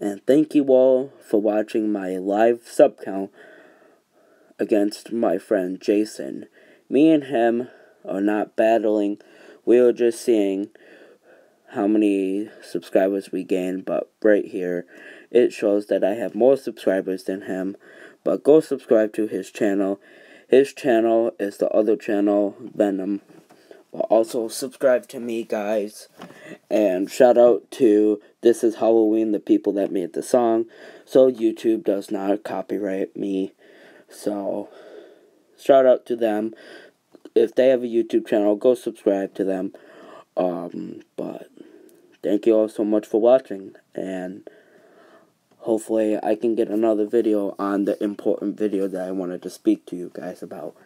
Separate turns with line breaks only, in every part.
And thank you all for watching my live sub count against my friend Jason. Me and him are not battling. We are just seeing how many subscribers we gain, but right here it shows that I have more subscribers than him. But go subscribe to his channel. His channel is the other channel, Venom. But also subscribe to me, guys. And shout out to This Is Halloween, the people that made the song. So YouTube does not copyright me. So shout out to them. If they have a YouTube channel, go subscribe to them. Um, but thank you all so much for watching. And hopefully I can get another video on the important video that I wanted to speak to you guys about.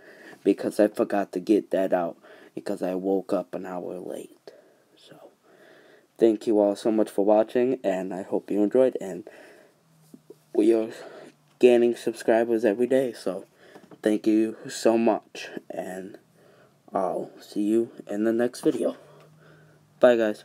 Because I forgot to get that out. Because I woke up an hour late. Thank you all so much for watching. And I hope you enjoyed. And we are gaining subscribers every day. So, thank you so much. And I'll see you in the next video. Bye, guys.